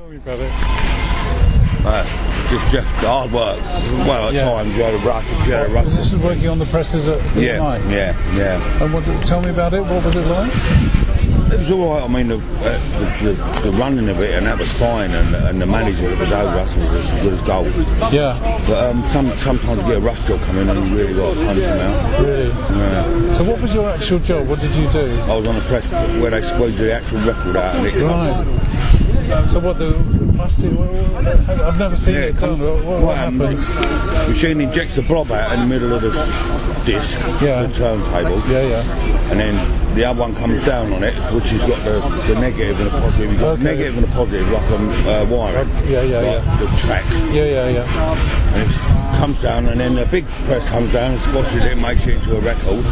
Tell me about it. Uh, just, just hard work. Well, at Yeah. times you had a rush, you had a rush. This was working on the presses at the Yeah, night? yeah, yeah. And what, tell me about it. What was it like? It was all right. I mean, the, uh, the, the, the running of it and that was fine, and, and the manager that was over us was as good as gold. Yeah, But um, some, sometimes you get a rush job coming and you really got to punch them out. really. Yeah. So, what was your actual job? What did you do? I was on a press where they squeezed the actual record out and it. Right. So, what the plastic? what- what- I've never seen Yeah, it done. What, what, what happens? Machine injects the blob out in the middle of the disc, Yeah. the turntable. Yeah, yeah. and then the other one comes down on it, which has got the, the negative and the positive. You've got Okay. negative and the positive, like a uh, wiring. Yeah, yeah, like yeah. The track. Yeah, yeah, yeah. And it comes down, and then the big press comes down and squashes it, and makes it into a record.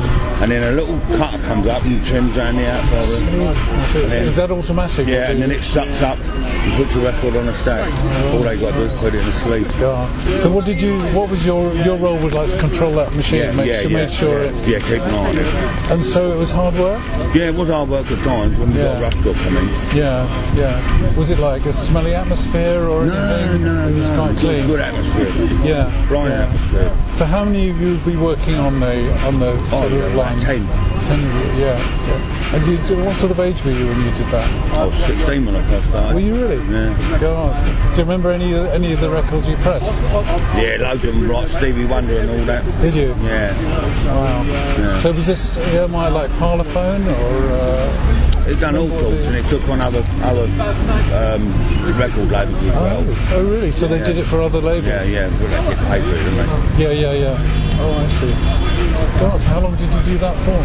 And then a little cutter comes up and trims around the outside. That's it. And then- Is that automatic? Yeah, and then it sucks up and puts the record on a stack. All they got to do is put it in sleeve. God. So, what did you? What was your your role? Would like to control that machine, Yeah, make, yeah, to yeah. make sure yeah, it. yeah, keep an eye on it. And so, it was hard work. Yeah, it was hard work at times when we got rush job coming. Yeah, yeah. Was it like a smelly atmosphere or No, anything? no, It was no. quite clean. Good atmosphere. Yeah. Yeah. atmosphere. So how many of you would be working on the on the Oh, sort yeah, of line? 10. Ten of you, yeah. yeah. And you, what sort of age were you when you did that? I was 16 when I first started. Were you really? Yeah. God. Do you remember any of the, any of the records you pressed? Yeah, loads of them, like Stevie Wonder and all that. Did you? Yeah. Wow. So was this EMI like Parlophone or? Uh, It done all sorts and it took on other other um, record labels as well. oh, oh, really? So they Yeah. did it for other labels? Yeah, yeah, but they get paid for it, didn't they? Yeah, yeah, yeah. Oh, I see. God, how long did you do that for?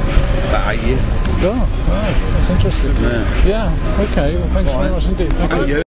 About eight years. Oh, wow, that's interesting. Yeah. Yeah. Okay. Well, thank you very much indeed. Thank Thank you.